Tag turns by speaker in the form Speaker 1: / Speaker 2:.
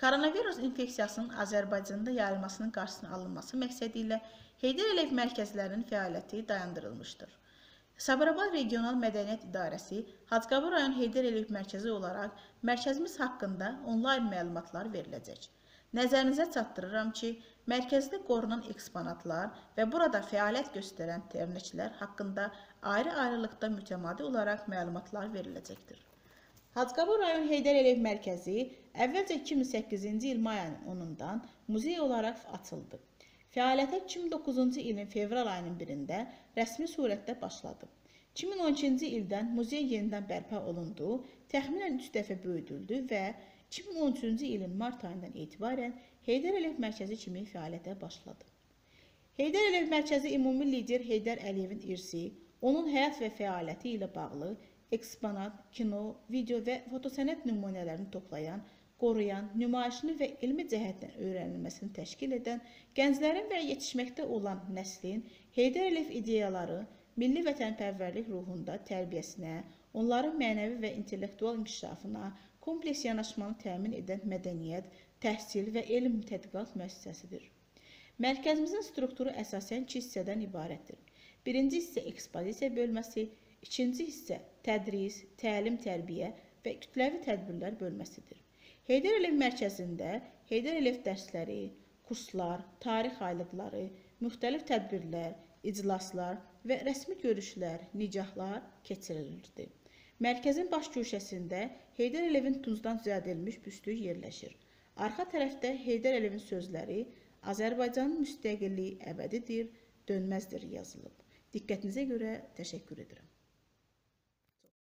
Speaker 1: Koronavirus infeksiyasının Azərbaycanda yayılmasının qarşısının alınması məqsədi ilə Heydər Əliyev mərkəzlərinin fəaliyyəti dayandırılmışdır. Sabirabad Regional Mədəniyyət İdarəsi Hacqabul rayon Heydər Əliyev mərkəzi olaraq mərkəzimiz haqqında onlayn məlumatlar veriləcək. Nəzərinizə çatdırıram ki, mərkəzdə qorunan eksponatlar və burada fəaliyyət göstərən terminçilər haqqında ayrı-ayrılıqda mütəmadi olaraq məlumatlar veriləcəkdir. Hacqabul rayon Heydər Əliyev mərkəzi əvvəlcə 2008-ci il may ayının 10-dan muzey olaraq açıldı. Fəaliyyətə 2009-cu ilin fevral ayının 1-də rəsmi surətdə başladı. 2012-ci ildən muzey yenidən bərpa olundu, təxminən 3 dəfə böyüdüldü və 2013-cü ilin mart ayından etibarən Heydər Əliyev mərkəzi kimi fəaliyyətə başladı. Heydər Əliyev mərkəzi ümumi lider Heydər Əliyevin irsi, onun həyat və fəaliyyəti ilə bağlı eksponat, kino, video və fotosənət nümunələrini toplayan, qoruyan, nümayişini və elmi cəhətdən öyrənilməsini təşkil edən, gənclərin və yetişməkdə olan nəslin Heydər Əliyev ideyaları, milli vətənpərvərlik ruhunda tərbiyəsinə, onların mənəvi və intellektual inkişafına, kompleks yanaşmanı təmin edən mədəniyyət, təhsil və elm tədqiqat müəssisəsidir. Mərkəzimizin strukturu əsasən iki hissədən ibarətdir. Birinci hissə ekspozisiya bölməsi, ikinci hissə tədris, təlim-tərbiyə və kütləvi tədbirlər bölməsidir. Heydər Əliyev mərkəzində Heydər Əliyev dərsləri, kurslar, tarix aylıqları, müxtəlif tədbirlər, iclaslar və rəsmi görüşlər, nicahlar keçirilirdi. Mərkəzin baş köşəsində Heydər Əliyevin tuncdan düzəldilmiş büstü yerləşir. Arxa tərəfdə Heydər Əliyevin sözləri Azərbaycanın müstəqilliyi əbədidir, dönməzdir yazılıb. Diqqətinizə görə təşəkkür edirəm.